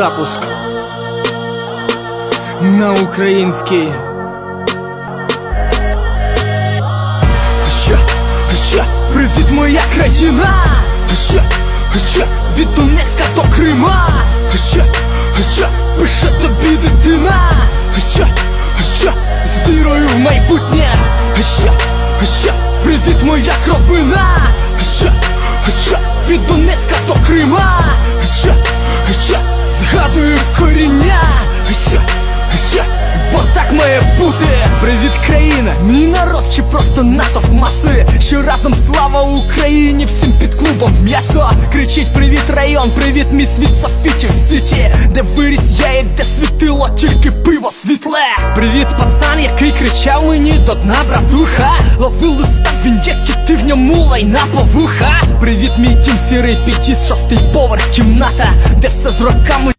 запуск на український. Ще, ще, привіт, моя країна! Ще, ще, від Донецька до Крима! Ще, ще, пише тобі дитина! Ще, ще, з вірою в майбутнє! Ще, ще, привіт, моя кровина! Ще, ще, від Донецька до Крима! Згадую коріння! Бо так має бути! Привіт, країна! Мій народ чи просто натовп маси, що разом слава Україні, всім під клубом в м'ясо Кричить привіт район, привіт мій світ Софітів Сіті, де виріс я і де світило тільки пиво світле. Привіт, пацан, який кричав мені до дна, братуха. Ловив листа, він як і ти в ньому лайна повуха. Привіт, мій тім сірий пітіс, шостий поверх кімната, де все з роками.